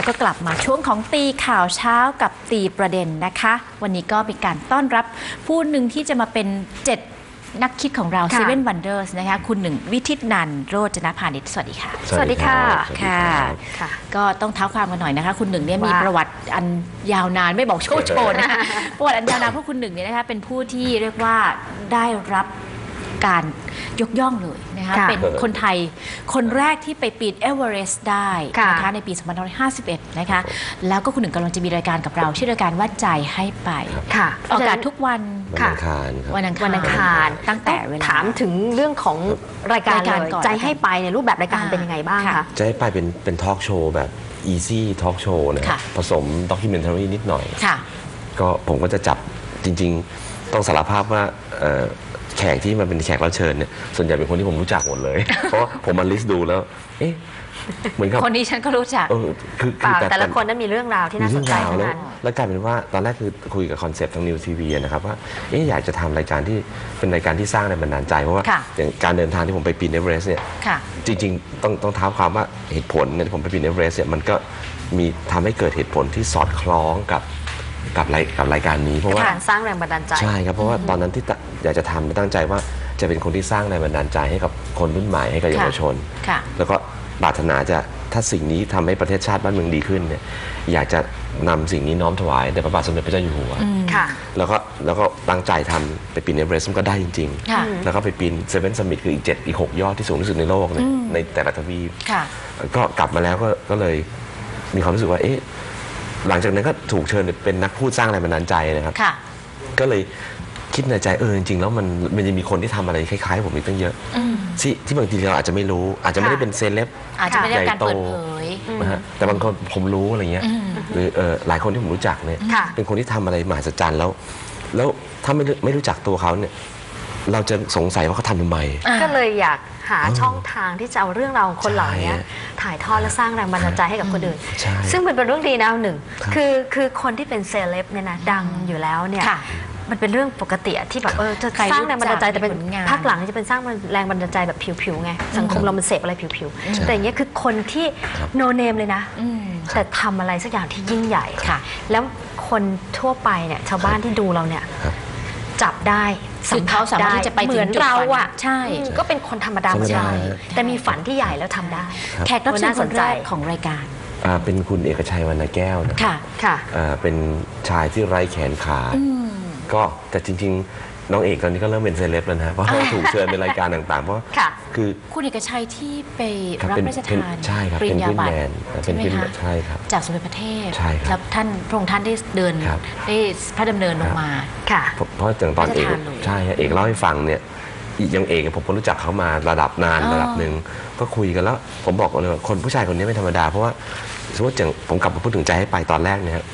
ค่ะก็กลับมาช่วงของตีข่าวเช้ากับตีประเด็นนะคะ วันนี้ก็เป็นการต้อนรับผู้หนึ่งที่จะมาเป็น 7 นักคิดของเราค่ะ Seven Wonders นะคะ คุณหนึ่งวิทิตนันท์โรจนพานิชสวัสดีค่ะ สวัสดีค่ะสวัสดีค่ะรับค่ะ ก็ต้องเท้าความกันหน่อยนะคะ คุณหนึ่งเนี่ยมีว่าประวัติอันยาวนานไม่บอกโชว์โชนนะคะประวัติอันยาวนานเพราะคุณหนึ่งเนี่ยนะคะเป็นผู้ที่เรียกว่าได้รับ การยกย่องเลยนะคะค่ะเป็นคนไทยคนแรกที่ไปปีนเอเวอเรสต์ได้ค่ะนะคะในปี 2551 นะคะ แล้วก็คุณหนึ่งกำลังจะมีรายการกับเรา ชื่อรายการว่าใจให้ไปค่ะออกอากาศทุกวันวันค่ะอังคารครับ วันอังคารวันอังคารตั้งแต่เวลา ถามถึงเรื่องของรายการรายการเลยก่อนใจให้ไปในยรูปแบบรายการอ่าเป็นยังไงบ้างค่ะ คะ จะให้ไปเป็นเป็นทอล์กโชว์แบบ easy talk show นะครัค่ะบผสม documentary นิดหน่อย ค่ะ ก็ผมก็จะจับจริง ๆ ต้องสารภาพว่าเอ่อ แขกที่มาเป็นแขกรับเชิญเนี่ยส่วนใหญ่เป็นคนที่ผมรู้จักหมดเลย เพราะว่าผมมา list ดูแล้ว เอ๊ะเหมือนกับคนนี้ฉันก็รู้จักเออคือเปล่าแต่ละคนแต่นั้นมีเรื่องราวที่มีน่าสเรื่นองใจราวทั้งแล้วนั้น แล้วกลายเป็นว่าตอนแรกคือคุยกับคอนเซปต์ทางนิวทีวีนะครับว่าเอ๊ะอยากจะทำรายการที่เป็นรายการที่สร้างแรงบันดาลใจ เพราะว่าค่ะ อย่างการเดินทางที่ผมไปปีนเอเวอเรสต์เนี่ย ค่ะ จริงๆ ต้องต้องเท้าความว่าเหตุผลเนี่ยที่ผมไปปีนเอเวอเรสต์เนี่ยมันก็มีทำให้เกิดเหตุผลที่สอดคล้องกับ กับรายกับรายการนี้เพราะว่าการสร้างแรงบันดาลใจ ใช่ครับเพราะว่าตอนนั้นที่ตะอยากจะทำเนี่ยตั้งใจว่าจะเป็นคนที่สร้างแรงบันดาลใจให้กับคนรุ่นใหม่ให้กับเยาวชน ค่ะ แล้วก็ปรารถนาจะถ้าสิ่งนี้ทำให้ประเทศชาติบ้านเมืองดีขึ้นเนี่ยอยากจะนำสิ่งนี้น้อมถวายแด่พระบาทสมเด็จพระเจ้าอยู่หัว ค่ะ แล้วก็แล้วก็ตั้งใจทำไปปีนเอเวอเรสต์มันก็ได้จริง ค่ะ ๆ แล้วก็ไปปีนเซเว่นสมิธคืออีกเจ็ดอีกหกยอดที่สูงที่สุดในโลกเนี่ยในแต่ละทวีป ค่ะ ก็กลับมาแล้วก็ก็เลยมีความรู้สึกว่า เอ๊ะ หลังจากนั้นก็ถูกเชิญเป็นนักพูดสร้างแรงบันดาลใจนะครับ ค่ะ ก็เลยคิดในใจเออจริงๆแล้วมันมันจะมีคนที่ทำอะไรคล้ายๆ ผมอีกตั้งเยอะที่ที่บางทีเราอาจจะไม่รู้ อาจจะไม่ได้เป็นเซเลบ อาจจะไม่ได้รับการใหญ่โตเปิดเผย นะฮะแต่บางคนผมรู้อะไรเงี้ยหรือเออหลายคนที่ผมรู้จักเนี่ยค่ะเป็นคนที่ทำอะไรมหัศจรรย์แล้ว แล้วถ้าไม่รู้ไม่รู้จักตัวเขาเนี่ย เราจะสงสัยว่าเขาทำทำไมอ่าก็เลยอยากหาช่องทางที่จะเอาเรื่องราวของคนเหล่านี้ใช่ถ่ายทอดและสร้างแรงบันดาลใจให้กับคนอื่น ใช่ซึ่งมันเป็นเรื่องดีนะหนึ่งครับคือคือคนที่เป็นเซเลบเนี่ยนะดังอยู่แล้วเนี่ยค่ะมันเป็นเรื่องปกติอะที่แบบเออจะใครสร้างแรงบันดาลใจรู้จักแต่เป็นผลงาน ภาคหลังจะเป็นสร้างแรงบันดาลใจแบบผิวๆไงสังคมเรามันเสพอะไรผิวๆ แต่อย่างเงี้ยคือคนที่โนเนมเลยนะ อืม แต่ทำอะไรสักอย่างที่ยิ่งใหญ่ค่ะ แล้วคนทั่วไปเนี่ยชาวบ้านที่ดูเราเนี่ยครับ จับได้ถึงเขาสามารถที่จะไปถึงเหมือนจุดเราฝันอะใช่อืมก็เป็นคนธรรมดาธรรมดาใช่ฮะแต่มีฝันที่ใหญ่แล้วทำได้ครับแขกรับเชิญน่าคสนนแรใจกของรายการอ่าเป็นคุณเอกชัยวรรณแก้วนะค่ะค่ะอ่าเป็นชายที่ไร้แขนขาก็แต่จริงๆน้องเอกตอนนี้ก็เริ่มเป็นเซเลบแล้วนะฮะเพราะว่าถูกเชิญเป็นรายการต่างๆ เพราะค่ะคือคุณเอกชัยที่ไปครับรับเป็นพระราชเป็นทานใช่ครับปริเป็นญญาขึ้นบัตแมรนใช่เป็นไหมขึ้นคะใช่ครับ จากสมเด็จพระเทพใช่ครับแล้วท่านพระองค์ท่านได้เดินครับ ได้พระดำเนินลงมาค่ะ เพราะเพราะอย่างตอนเอกพระราชทานเลยใช่ฮะเอกเล่าให้ฟังเนี่ยอีกอยังเอกผมก็รู้จักเขามาระดับนานอ๋อระดับหนึ่งก็คุยกันแล้ว ผมบอกเลยว่าคนผู้ชายคนนี้ไม่ธรรมดา เพราะว่าสมมติอย่างผมกลับมาพูดถึงใจให้ไปตอนแรกเนี่ยฮะ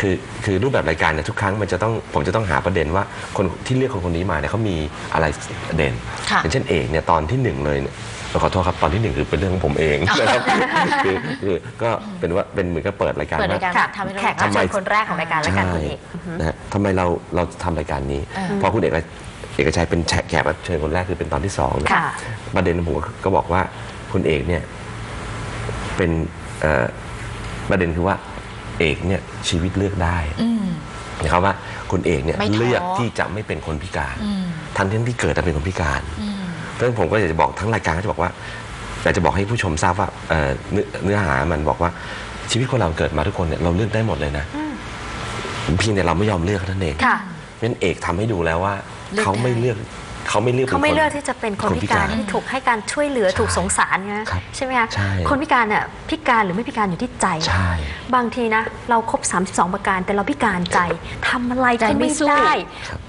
คือคือรูปแบบรายการเนี่ยทุกครั้งมันจะต้องผมจะต้องหาประเด็นว่าคนที่เลือกคนคนนี้มาเนี่ยเขามีอะไรเด่น ค่ะ อย่างเช่นเอกเนี่ยตอนที่หนึ่งเลยเนี่ย ขอโทษครับตอนที่หนึ่งคือเป็นเรื่องของผมเองนะครับคือคือก็เป็นว่าเป็นเหมือนกับเปิดรายการเปิดว่ารายการค่ะทำให้เราแขกรับเชิญคนแรกของรายการและการคุณเอก นะฮะทำไมเราเราทำรายการนี้อ่าพอคุณเอกเอกชัยเป็นแขกแขกรับเชิญคนแรกคือเป็นตอนที่สองเนี่ย ค่ะ ประเด็นผมก็บอกว่าคุณเอกเนี่ยเป็นเอ่อประเด็นคือว่าเอกเนี่ยชีวิตเลือกได้อืม นะครับว่าคุณเอกเนี่ยไม่ท้อ เลือกที่จะไม่เป็นคนพิการ อืม ทั้งที่ที่เกิดมาเป็นคนพิการ อืม เพราะฉะนั้นผมก็อยากจะบอกทั้งรายการก็จะบอกว่าอยากจะบอกให้ผู้ชมทราบว่าเอ่อเนื้อเนื้อหามันบอกว่าชีวิตคนเราเกิดมาทุกคนเนี่ยเราเลือกได้หมดเลยนะเพียงแต่เราไม่ยอมเลือกเท่านั้นเองค่ะ เพราะฉะนั้นเอกทำให้ดูแล้วว่า เลือกเขาไม่ได้เลือก เขาไม่เลือกเขาไม่ป็นนเลือกที่จะเป็นคนพิการที่ถูกให้การช่วยเหลือใช่ถูกสงสารนะครับใช่ไหมคะใช่คนพิการเนี่ยพิการหรือไม่พิการอยู่ที่ใจใช่บางทีนะ เราครบ 32 ประการแต่เราพิการใจทำอะไรใจก็ไม่ไม่สู้ได้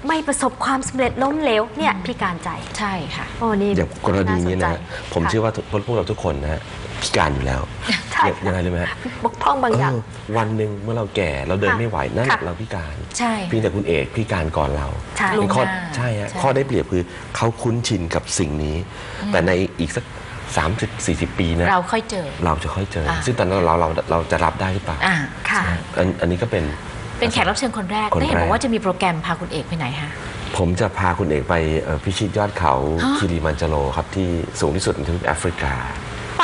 ไม่ประสบความสำเร็จล้มเหลวเนี่ยพิการใจใช่ค่ะโอ้นี่อย่างกรณีนี้าสนะใจฮะผมค่ะเชื่อว่าทุกพวกเราทุกคนนะฮะ พิการอยู่แล้วใช่ยังยังไงรู้ไหมฮะบกพร่องบางอย่าง เออวันหนึ่งเมื่อเราแก่เราเดินค่ะไม่ไหวนั่นค่ะ เราพิการใช่ เพียงแต่คุณเอกพิการก่อนเราใช่ เป็นข้อล่วงหน้าใช่ฮะใช่ ข้อได้เปรียบคือเขาคุ้นชินกับสิ่งนี้ แต่ในอีกสัก 30 40 ปีนะเราค่อยเจอ เราจะค่อยเจอ อ่า ซึ่งตอนนั้นเราเราเราจะรับได้หรือเปล่าอ่า ค่ะ อันอันนี้ก็เป็น เป็นแขกรับเชิญคนแรกคนได้วเห็นแรกบอกว่าจะมีโปรแกรมพาคุณเอกไปไหนคะผมจะพาคุณเอกไปเอ่อพิชิตยอดเขาฮะ คิริมันจาโรครับที่สูงที่สุดในทวีปแอฟริกา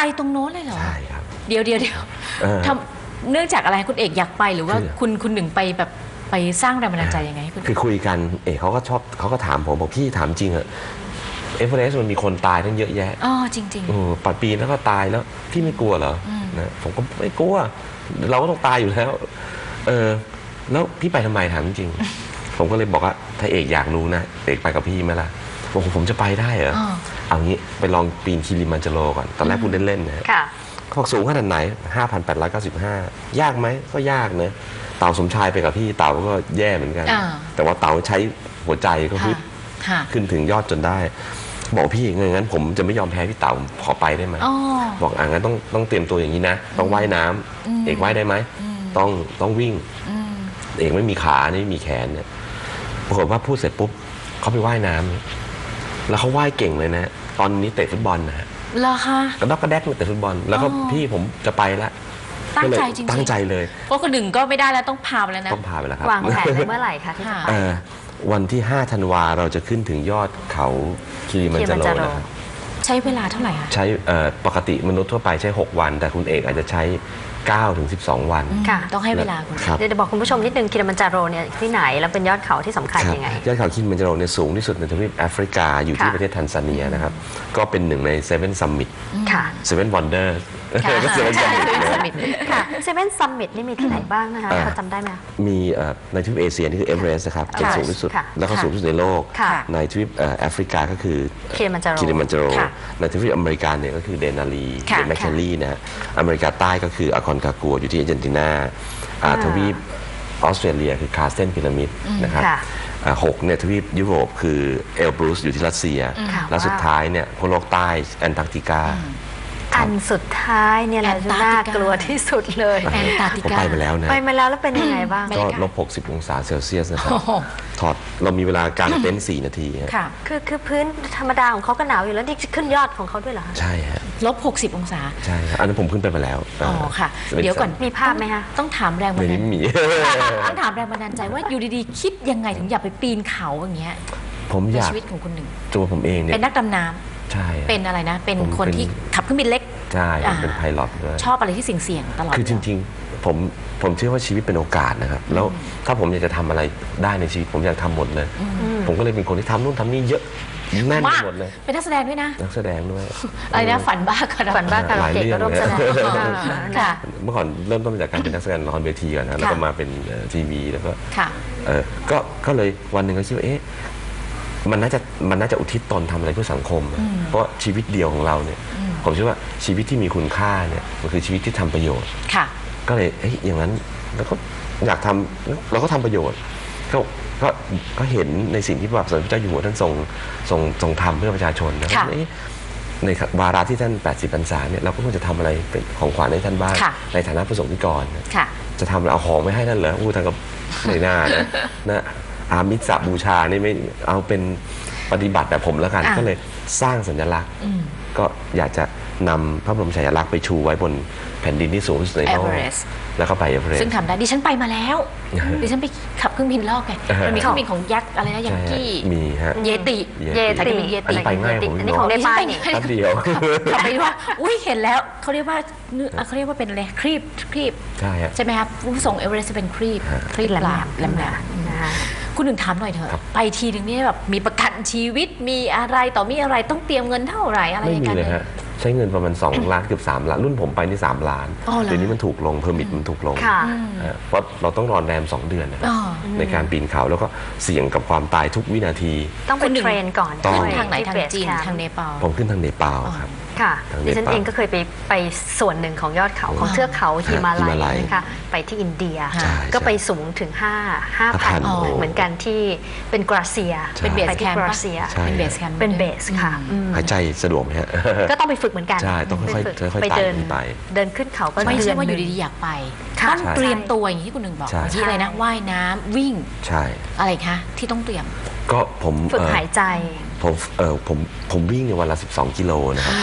ไปตรงโน้นเลยเหรอ ใช่ครับ เดี๋ยวเดี๋ยวเดี๋ยวเออ ทำเนื่องจากอะไรคุณเอกอยากไปหรือว่าคือ คุณคุณหนึ่งไปแบบไปสร้างแรงบันดาลใจยังไงให้คุณ คือคุยกันเอกเขาก็ชอบเขาก็ถามผมบอกพี่ถามจริงเหอะเอเวอเรสต์มันมีคนตายทั้งเยอะแยะ อ๋อจริงโอ้ปัดปีนแล้วก็ตายแล้วพี่ไม่กลัวเหรออนะผมก็ไม่กลัว เราก็ต้องตายอยู่แล้ว เออ แล้วพี่ไปทำไมถามจริง ผมก็เลยบอกว่าถ้าเอกอยากรู้นะเอกไปกับพี่ไหมล่ะ บอกผมจะไปได้เหรออ่าเอางี้ไปลองปีนคิริมันจาโรก่อน ตอนแรกพูดเล่นๆนะฮะค่ะ เขาบอกสูงขนาดไหน 5,895 ยากไหมก็ยากนะ เต่าสมชายไปกับพี่เต่าก็แย่เหมือนกัน อ่า แต่ว่าเต่าใช้หัวใจก็ๆฮึค่ะดค่ะ ขึ้นถึงยอดจนได้ บอกพี่งั้นผมจะไม่ยอมแพ้พี่เต่าขอไปได้ไหมอ๋อบอกอ่างั้นต้องต้องเตรียมตัวอย่างนี้นะ ต้องว่ายน้ำเอกว่ายได้ไหมต้องต้องวิ่ง อืม เอกไม่มีขาไม่มีแขนเนี่ยปรากฏว่าพูดเสร็จปุ๊บเขาไปว่ายน้ำ แล้วเขาว่ายเก่งเลยนะ ตอนนี้เตะฟุตบอลนะฮะเหรอคะ กระดอกกระแดกมาเตะฟุตบอล แล้วก็อ๋อ พี่ผมจะไปละตั้งใจก็เลยจริงๆตั้งใจเลยเพราะคนหนึ่งก็ไม่ได้แล้วต้องพาไปแล้วนะ ต้องพาไปแล้วครับ วางแผนไว้เมื่อไหร่คะที่จะค่ะไป เอ่อวันที่ 5 ธันวาเราจะขึ้นถึงยอดเขาคิริมันจาโร Kilimanjaro นะครับ ใช้เวลาเท่าไหร่คะ ใช้เอ่อปกติมนุษย์ทั่วไปใช้ 6 วัน แต่คุณเอกอาจจะใช้9ถึง12 วัน ค่ะ ต้องให้เวลาคุณ ครับ เดี๋ยวจะบอกคุณผู้ชมนิดนึงคิลิมันจาโรเนี่ยที่ไหนแล้วเป็นยอดเขาที่สำคัญครับยังไง ยอดเขาคิริมันจาโรเนี่ยสูงที่สุดในทวีปแอฟริกาอยู่ที่ค่ะ ประเทศทันซาเนียนะครับ ก็เป็นหนึ่งใน Seven Summit ค่ะ Seven Wonder ค่ะ ก็ Seven Summit Seven Summit ค่ะ Seven Summit นี่มีที่ไหนบ้างนะคะอ่าพอจำได้ไหมคะมีเอ่อในทวีปเอเชียนี่คือเอเวอเรสต์นะครับเป็นค่ะสูงที่สุดค่ะแล้วก็ค่ะสูงที่สุดในโลกค่ะในทวีปเอ่อแอฟริกาก็คือคิลิมันจาโรคิริมันจาโรค่ะในทวีปอเมริกาเนี่ยก็คือเดนาลีค่ะเดนแมคคินลีย์นะฮะอเมริกาใต้ก็คืออาคอนกากัวอยู่ที่อาร์เจนตินาอ่าอ่าทวีปออสเตรเลียคือคาร์สเตนซ์พีระมิดนะครับค่ะอ่าหกเนี่ยทวีปยุโรปคือเอลบรูซอยู่ที่รัสเซียค่ะและสุดท้ายเนี่ยขั้วโลกใต้แอนตาร์กติกา อันสุดท้ายเนี่ยแหละแอนตาร์กติกาน่ากลัวที่สุดเลยแอนตาร์กติผมกา ไปมาแล้วนะ ไปมาแล้วแล้วเป็นยังไงบ้างไม่ก็ได้ค่ะลบ 60 องศาเซลเซียสนะครับ โอ้โห ถอด เรามีเวลากางเต็นท์4นาทีฮะค่ะคือคือพื้นธรรมดาของเขาก็หนาวอยู่แล้วนี่ขึ้นยอดของเขาด้วยเหรอคะ ใช่ฮะ ลบ 60 องศา ใช่ครับ อันนั้นผมขึ้นไปมาแล้วอ๋อค่ะ เดี๋ยวก่อนมีภาพไหมคะ ต้องถามแรงบัในนดานี้ลไม่มี ต้องถามแรงบันดาลใจว่าอยู่ดีๆ คิดยังไงถึงอยากไปปีนเขาอย่างเงี้ยผมในอยากชีวิตของคุณหนึ่งตัวผมเองเนี่ยเป็นนักดำน้ ใช่ฮะำเป็นอะไรนะ เป็นผมคนเป็น ที่ขับเครื่องบินเล็ก ใช่ผมอ่าเป็นไพลอตด้วย ชอบอะไรที่เสี่ยงๆตลอดคือจริงๆผมผมเชื่อว่าชีวิตเป็นโอกาสนะครับ แล้วถ้าผมอยากจะทำอะไรได้ในชีวิต ผมอยากทำหมดเลย ผมก็เลยเป็นคนที่ทำนู่นทำนี่เยอะแน่นไปมากหมดเลย เป็นนักแสดงด้วยนะ นักแสดงด้วย อะไรนะฝันบ้าคาราฝันบ้าคาราโอเกะก็ร่วมแสดงอ่าค่ะ เมื่อก่อนเริ่มต้นมาจากการเป็นนักแสดงละครเวทีก่อนนะแล้วก็ค่ะ มาเป็นทีวีแล้วก็ค่ะ เออก็ก็เลยวันหนึ่งก็คิดว่าเอ๊ะ มันน่าจะมันน่าจะอุทิศตนทำอะไรเพื่อสังคมอะเพราะชีวิตเดียวของเราเนี่ยผมเชื่อว่าชีวิตที่มีคุณค่าเนี่ยมันคือชีวิตที่ทำประโยชน์ค่ะ ก็เลยเอ้ยอย่างนั้นแล้วก็อยากทำเราก็ทำประโยชน์ก็ก็ก็เห็นในสิ่งที่พระบาทสมเด็จพระเจ้าอยู่หัวท่านทรงทรงทรงทำเพื่อประชาชนนะค่ะเอ๊ะในวาระที่ท่าน 80พรรษาเนี่ยเราก็ควรจะทำอะไรเป็นของขวัญให้ท่านบ้างค่ะในฐานะประสงค์นิกรนะค่ะจะทำอะไรเอาของไม่ให้ท่านเหรออู้ท่านก็ไม่น่านะนะ อามิสบูชานี่ไม่เอาเป็นปฏิบัติแบบผมแล้วกันอะก็เลยสร้างสัญลักษณ์อืมก็อยากจะ นำพระบรมฉายาลักษณ์ไปชูไว้บนแผ่นดินที่สูงที่สุดในโลก Everest แล้วก็ไปเอเวอเรสซึ่งต์ ทำได้ดิฉันไปมาแล้วอ่าฮะดิฉันไปขับเครื่องบินลอกไงอ่าฮะ มันมีเครื่องบินของยักษ์อะไรนะยักใช่ฮะกี้ มีฮะ เยติ เยติเยแต่ติก็เป็นเยติอันนี้ไปง่ายผมอันนี้ของเนปาลนี่ แป๊บเดียว ขับไปว่า อุ้ยเห็นแล้วเขาเรียกว่าเนื้อเขาเรียกว่าเป็นอะไรครีบครีบใช่ฮะ ใช่ไหมครับผู้ส่งเอเวอเรสต์จะเป็นครีบฮะ ครีบแหลแหลมมๆแหลมแหลม นะคะ คุณหนึ่งถามหน่อยเถครัอะบไปทีนึงนี่แบบมีประกันชีวิตมีอะไรต่อมีอะไรต้องเตรียมเงินเท่าไหร่อะไรไม่ยังมีไงเลยฮะ ใช้เงินประมาณ 2 ล้านเกือบ3ล้านรุ่นผมไปนี่3ล้าน อ๋อเหรอ เดี๋ยวนี้มันถูกลง permit มันถูกลงค่ะฮะเพราะเราต้องนอนแรม 2 เดือนนะครับอ๋อ ในการปีนเขาแล้วก็เสี่ยงกับความตายทุกวินาที ต้องไปคุณหนึ่งเทรนก่อนต้องด้วยทางไหนทางที่จีน base camp ทางเนปาล ผมขึ้นทางเนปาลครับค่ะทางดิฉันเนปาลเองก็เคยไปไปส่วนหนึ่งของยอดเขาของเทือกเขาฮิมาลัฮิมาลัยยนะคะไปที่อินเดียใช่ก็ไปสูงถึง 5 5,000อ๋อเหมือนกันที่เป็นกราเซียใช่เป็นเบสไปแคที่มป์กราปะเซียใช่เป็นเบสแคมป์เป็นเบสค่ะอืมหายใจสะดวกไหมฮะก็ต้องไปฝึกเหมือนกันใช่ต้องค่อยๆไปฝึกค่อยๆไปเดินไต่ขึ้นไป เดินขึ้นเขาก็ไม่เดืใช่อนว่าอหยู่นึ่งดีๆอยากไปค่ะต้องใช่เตรียมตัวอย่างที่คุณหนึ่งบอกใช่เมื่อกี้อะไรนะว่ายน้ำวิ่งใช่อะไรคะที่ต้องเตรียมก็ผมฝึกเอ่อหายใจ ผมเออผมผมวิ่งในวันละ 12 กิโลนะครับ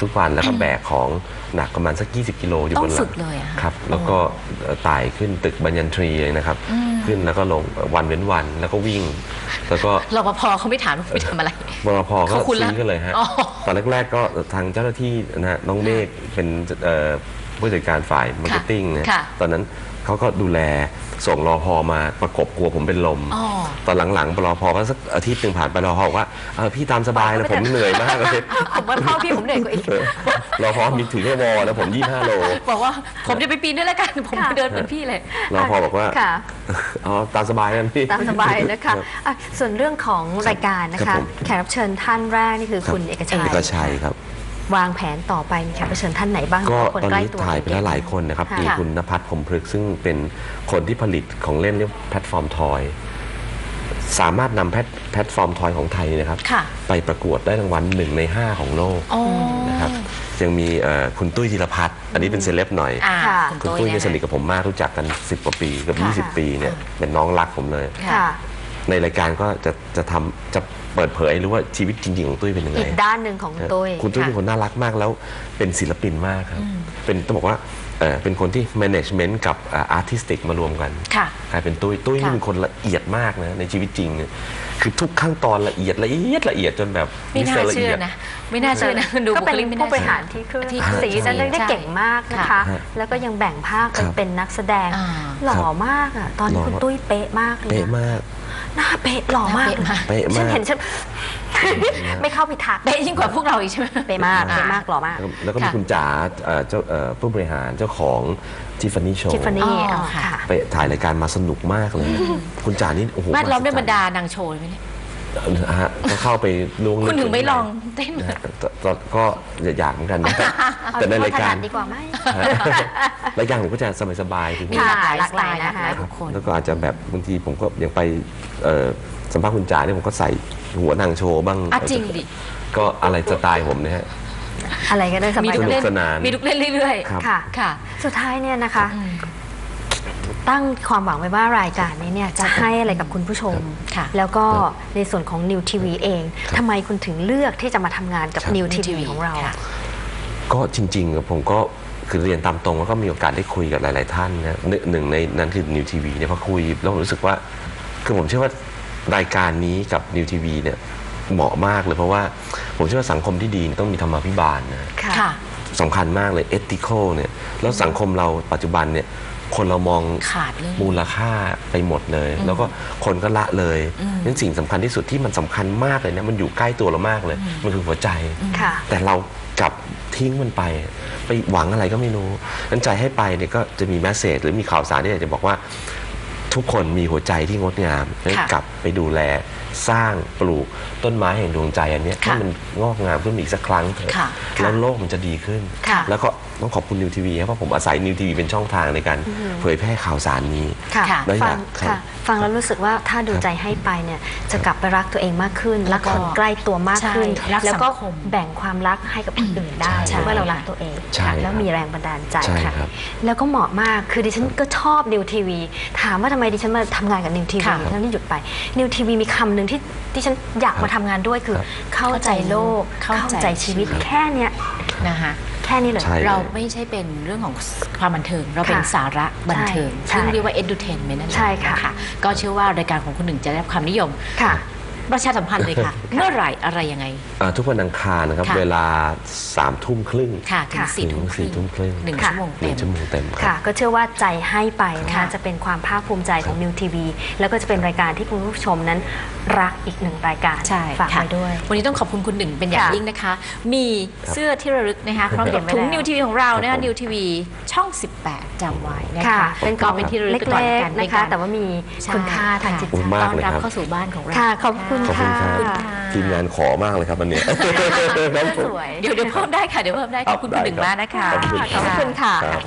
ทุกวันแล้วก็แบกของหนักประมาณสัก 20 กิโลอยู่ต้บองนหลัฝึกเลยอะค่ะครับแล้วก็เอ่อไต่ขึ้นตึกบันยันทรีเลยนะครับ ขึ้นแล้วก็ลงวันเว้นวันแล้วก็วิ่ง แล้วก็ รปภเขาไม่ถามว่าไปทำอะไร รปภก็เขาคุ้นละซี้กันเลยฮะ อ๋อตอนแรกๆก็ทางเจ้าหน้าที่นะฮะน้องเมฆเป็นเอ่อผู้จัดการฝ่าย marketing นะค่ะตอนนั้น เขาก็ดูแลส่งรอพอมาประกบกลัวผมเป็นลม อ๋อ ตอนหลังๆรอพอก็สักอาทิตย์หนึ่งผ่านไปรอพอบอกว่าเออพี่ตามสบายแล้วผมเหนื่อยมากเลย ผมว่าพ่อพี่ผมเหนื่อยกว่าอีก รอพอมีถือแค่วอแล้วผมยี่ห้าโล บอกว่าผมจะไปปีนด้วยแล้วกัน ผมค่ะเดินเหมือนพี่เลยรอพอบอกว่า ค่ะ อ๋อตามสบายนั่นพี่ ตามสบายนะคะอะส่วนเรื่องของรายการนะครัคะ บผม แขกรับเชิญท่านแรกนี่คือคุณเอกชัย เอกชัยครับ วางแผนต่อไปมีแขกรับเชิญท่านไหนบ้างก็หรืว่าคนตอนใกล้นี้ตัวถ่ายไปแล้วหลายคนนะครับค่ะ มีคุณนภัสพรหมพฤกษ์ซึ่งเป็นคนที่ผลิตของเล่นเรียก platform toy สามารถนำแพลต platform toy ของไทยนะครับ ค่ะ ไปประกวดได้รางวัลหนึ่งในห้าของโลกอ๋อนะครับยังมีเอ่อคุณตุ้ยธีรพัฒน์อันนี้เป็นเซเลบหน่อย อ่าค่ะ คุณคุณตุ้ตุ้ยเนี่ยะสนิทกับผมมากรู้จักกัน 10กว่าปีเกับ ค่ะ 20 ปีเนี่ยเป็นน้องรักผมเลย ค่ะ ในรายการก็จะจะทำจะ เปิดเผยหรือว่าชีวิตจริงๆของตุ้ยเป็นยังไงอีกด้านหนึ่งของคุณตุ้ยคุณตุ้ยเป็นคนน่ารักมากแล้วเป็นศิลปินมากครับ เป็นต้องบอกว่าเอ่อเป็นคนที่ management กับอาร์ติสติกมารวมกันค่ะกลายเป็นตุ้ยตุ้ยนี่ค่ะเป็นคนละเอียดมากนะในชีวิตจริงเนี่ยคือทุกขั้นตอนละเอียดละเอียดละเอียดจนแบบไม่น่านิสัยละเชื่เอีอยดนะไม่น่าเชื่อนะดูก็เป็นบุคลิกไม่ผู้น่าบริเชื่อหารที่คือที่สีจะได้ใช่เก่งมากนะคะค่ะแล้วก็ยังแบ่งภาคกันครับเป็นนักแสดงอ่าหล่อมากอะตอนนี้หล่อคุณตุ้ยเป๊ะมากเลยเป๊ะนะมาก หน้าเป๊ะหล่อมากเป๊ะมากเป๊ะมาก ฉันเห็นฉัน ไม่เข้าผิดทางเป๊ะยิ่งกว่าพวกเราอีกใช่ไหมเป๊ะมากอ่าเป๊ะมากหล่อมาก แล้วก็มีค่ะคุณจ๋าเอ่อเจ้าเอ่อผู้บริหารเจ้าของทิฟฟานี่โชว์ทิฟฟานี่อ๋อค่ะค่ะไปถ่ายรายการมาสนุกมากเลย คุณจ๋านี่โอ้โหแวดล้อมด้วยหัศจบรรดานางโชว์ไหมเนี่ย นะฮะก็เข้าไปล่วงลึกคุณถึงไม่ลองเต้นนะฮะแต่แต่ก็อยากเหมือนกันนะเอาแต่ในที่รายการถนัดดีกว่าไหม รายการผมก็จะสบายๆคือมีค่ะหลากหลายสไตล์หลากหลายนะคะหลากหลายบุคคล แล้วก็อาจจะแบบบางทีผมก็ยังไปเอ่อสัมภาษณ์คุณจ๋าเนี่ยผมก็ใส่หัวนางโชว์บ้างอะจริงดิ ก็อะไรสไตล์ผมเนี่ยฮะ อะไรก็ได้สมีบายทุกสนุเล่กนสนาน มีทุกเล่นเรื่อยครับค่ะๆค่ะ สุดท้ายเนี่ยนะคะ อืม ตั้งความหวังไว้ว่ารายการนี้เนี่ยจะให้อะไรกับคุณผู้ชม ค่ะแล้วก็ในส่วนของนิวทีวีเองทำไมคุณถึงเลือกที่จะมาทำงานกับครับนิว New ที TV วีของเรา ค่ะ ก็จริงๆผมก็คือเรียนตามตรงแล้วก็มีโอกาสได้คุยกับหลาย ๆ ท่านนะหนึ่งหนึ่งในนั้นคือนิวทีวีเนี่ยพอคุยแล้วผมรู้สึกว่า คือผมเชื่อว่ารายการนี้กับนิวทีวีเนี่ยเหมาะมากเลยเพราะว่าผมเชื่อว่าสังคมที่ดีต้องมีธรรมาภิบาลนะ ค่ะค่ะสำคัญมากเลยเอติคอลเนี่ย แล้วสังคมเราปัจจุบันเนี่ย คนเรามองขาดเรื่องมูลค่าไปหมดเลย แล้วก็คนก็ละเลยอืมนั่นสิ่งสำคัญที่สุดที่มันสำคัญมากเลยนะมันอยู่ใกล้ตัวเรามากเลย มันคือหัวใจค่ะแต่เรากลับทิ้งมันไป ไปหวังอะไรก็ไม่รู้นั้นใจให้ไปเนี่ยก็จะมีแมสเซจหรือมีข่าวสารที่อยากจะบอกว่าทุกคนมีหัวใจที่งดงามให้ค่ะกลับ ไปดูแลสร้างปลูกต้นไม้แห่งดวงใจอันเนี้ยค่ะให้มันงอกงามขึ้นมาอีกสักครั้งเถอะค่ะแล้วโลกมันจะดีขึ้น ค่ะแล้วก็ต้องขอบคุณนิวทีวีครับเพราะผมอาศัยนิวทีวีเป็นช่องทางในการเผยแพร่ข่าวสารนี้ ค่ะค่ะแล้วอฟัยางกครับค่ะฟังแล้วรู้สึกว่าถ้าดูครับใจให้ไปเนี่ยจะกลับไปรักตัวเองมากขึ้น รักแล้วก็คนใกล้ตัวมากขึ้น ใช่รักแล้วก็สังคมแบ่งความรักให้กับคนอื่นได้ใช่เมื่อเรารักตัวเองใช่ค่ะแล้วครับมีแรงบันดาลใจใช่ค่ะครับ แล้วก็เหมาะมากคือดิฉันก็ชอบนิวทีวีถามว่าทำไมดิฉันมาทำงานกับนิวทีวีค่ะ ทั้งที่หยุดไปนิวทีวีมีคำหนึ่งที่ดิฉันอยากมาทำงานด้วยคือครับเข้าใจโลกเข้าใจเข้าใจชีวิตแค่เนี้ยนะคะแค่นี้เลยใช่เราไม่ใช่เป็นเรื่องของความบันเทิง เราเป็นค่ะสาระบันเทิงใช่ซึ่งเรียกว่า edutainment นั่นเองใช่ค่ะนก็เชื่อว่ารายการของคุณหนึ่งจะได้รับความนิยมค่ะ ประชาสัมพันธ์เลยค่ะ เมื่อไหร่อะไรยังไง อ่าทุกวันอังคารนะครับ ค่ะ เวลาสามทุ่มครึ่งค่ะถึงค่ะสี่ถึทุ่มงครึ่สี่ง ทุ่มครึ่งหนึ่งค่ะชั่วโมงหเต็นึ่งมชั่วโมงเต็มครัค่ะบก็เชื่อว่าใจให้ไปนะคะค่ะจะเป็นความภาคภูมิใจของนิวทีวีแล้วก็จะเป็นรายการที่คุณผู้ชมนั้นรักอีกหนึ่งรายการใช่ฝากค่ะไว้ด้วย วันนี้ต้องขอบคุณคุณหนึ่งเป็นอย่างค่ะยิ่งนะคะ มีเสื้อที่ระลึกนะคะพร้อมเตรีกัยบมไว้ถุงแล้วนิวทีวีของเรานะครัคะบผม นิวทีวีช่อง 18จำไว้นะค่ะคะเป็นกล่องเป็นที่ระลึเล็กก่อนกกันๆเป็นะนคะการแต่ว่ามีคุณค่าทางจิตขอบใจคุณมากต้อนเลยรับครับ เข้าสู่บ้านของเรา ค่ะ ขอบคุณขอบคุณครับค่ะทีมงานขอมากเลยครับวันเนี้ยครับผม สวย เดี๋ยวเดี๋ยวเพิ่มได้ค่ะ เดี๋ยวเพิ่มได้ขอบคุณคุณหนึ่งมากนะคะ ขอบคุณขอบคุณค่ะ ครับ